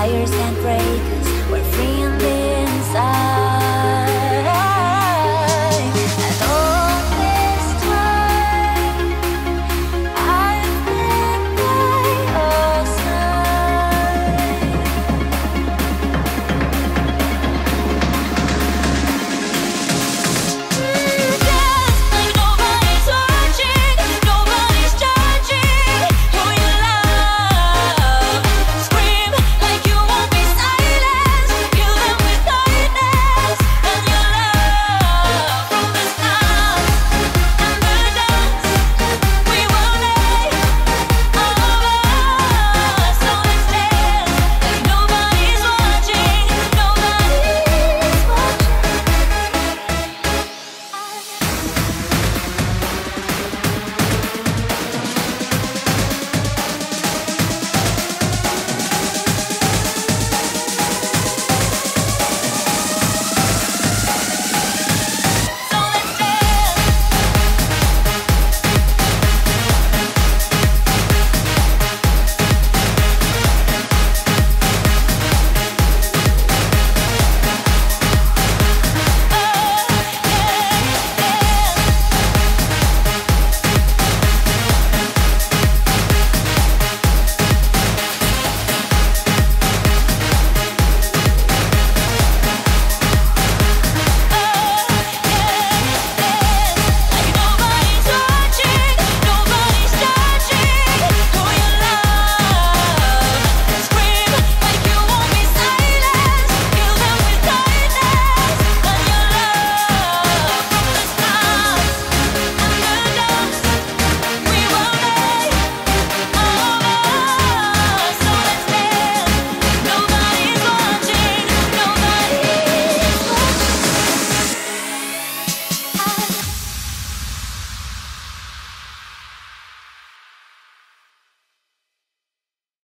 liars and friends.